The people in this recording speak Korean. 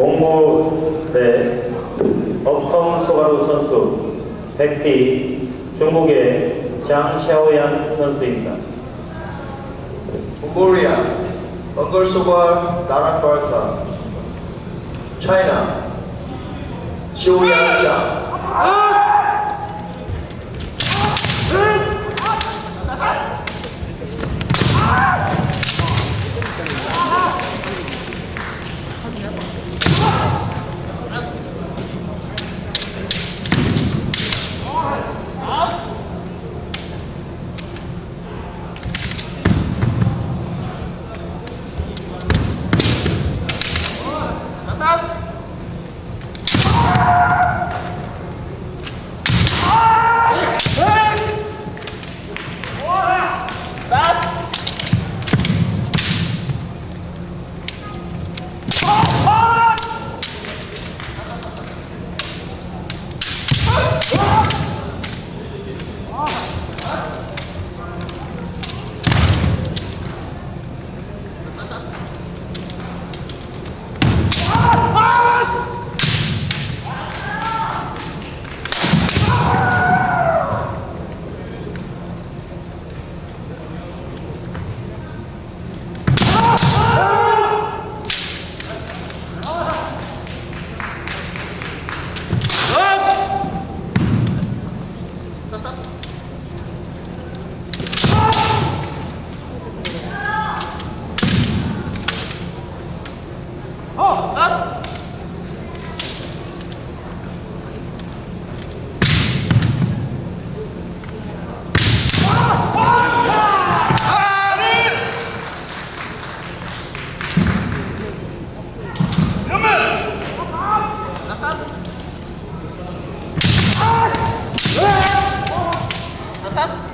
몽골의 어컴 소가루 선수 100기 중국의 장샤오얀 선수입니다. Mongolia, Mongol Sobar Naran Bartha, China, Xiu you. さす。さす。